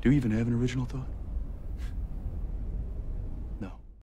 Do you even have an original thought?